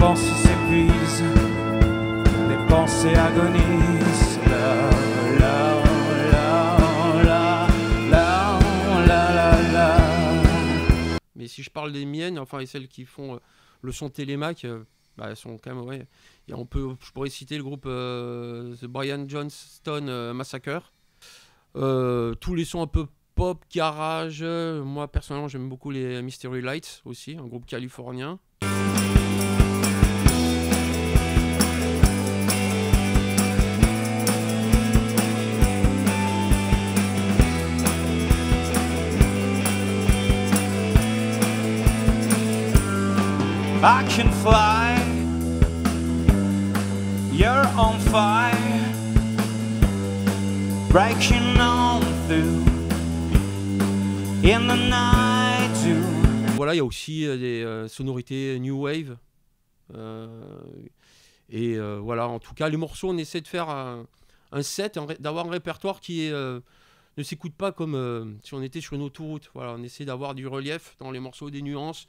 pensées s'épuisent, les pensées agonisent. La, la, Mais si je parle des miennes, enfin, et celles qui font euh, le son Télémac, euh, bah, elles sont quand même. Ouais. Et on peut, je pourrais citer le groupe euh, The Brian Johnston Massacre. tous les sons un peu pop, garage. Moi, personnellement, j'aime beaucoup les Mystery Lights aussi, un groupe californien. I can fly. You're on fire. Breaking on through. In the night. Voilà, il y a aussi euh, des euh, sonorités New Wave. Euh, et voilà, en tout cas, les morceaux, on essaie de faire un, set, d'avoir un répertoire qui ne s'écoute pas comme si on était sur une autoroute. Voilà, on essaie d'avoir du relief dans les morceaux, des nuances.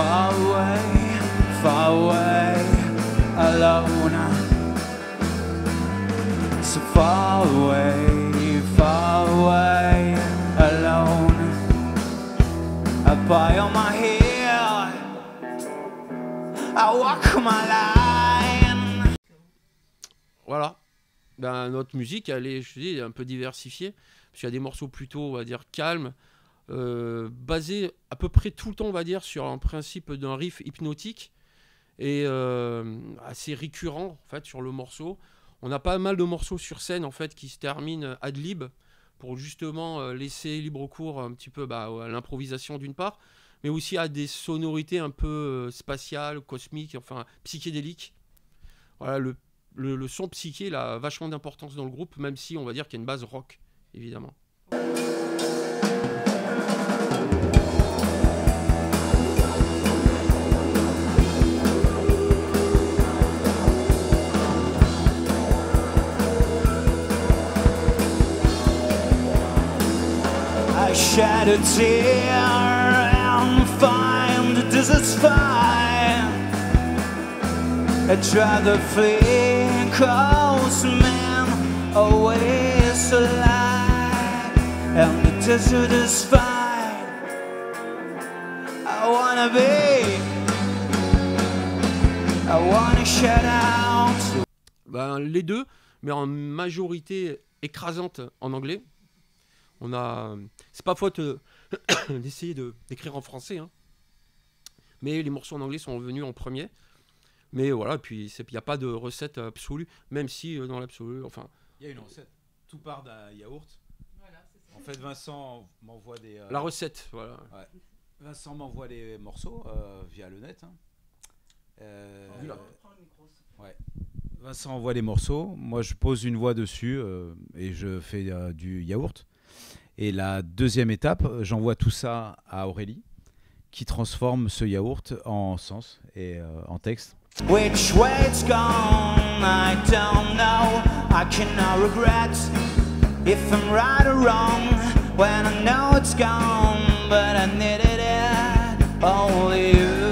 Far away, far away, alone. So far away, far away, alone. Up high on my hill, I walk my line. Voilà. Ben, notre musique, elle est, je dis, un peu diversifiée. Parce qu'il y a des morceaux plutôt, on va dire, calmes, euh, basés à peu près tout le temps, on va dire, sur un principe d'un riff hypnotique et euh, assez récurrent, en fait, sur le morceau. On a pas mal de morceaux sur scène, en fait, qui se terminent ad lib pour justement euh, laisser libre cours un petit peu bah, à l'improvisation d'une part, mais aussi à des sonorités un peu spatiales, cosmiques, enfin psychédéliques. Voilà, le le, le son psyché il a vachement d'importance dans le groupe, même si on va dire qu'il y a une base rock, évidemment. I shed a tear and find the desert's fire. I'd rather flee, cause man always alive, and the desert is fine. I wanna be, I wanna shout out. Ben, les deux, mais en majorité écrasante en anglais. On a, c'est pas faute euh, d'essayer de d'écrire en français, hein. mais les morceaux en anglais sont venus en premier. Mais voilà, puis c'est- il n'y a pas de recette absolue, même si euh, dans l'absolu, enfin, Il y a une recette. Tout part d'un yaourt. En fait, Vincent m'envoie des. euh, la recette, voilà. Vincent m'envoie les morceaux euh, via le net. hein. Euh, ouais. Vincent envoie les morceaux. Moi, je pose une voix dessus euh, et je fais euh, du yaourt. Et la deuxième étape, j'envoie tout ça à Aurélie, qui transforme ce yaourt en sens et euh, en texte. Which way it's gone, I don't know. I cannot regret if I'm right or wrong when I know it's gone, but I needed it. Only you.